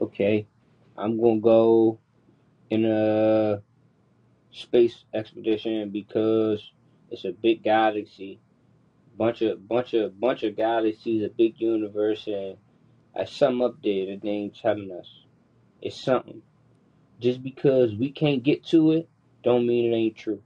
Okay, I'm gonna go in a space expedition because it's a big galaxy, bunch of bunch of bunch of galaxies, a big universe, and I sum up there that they ain't telling us. It's something. Just because we can't get to it, don't mean it ain't true.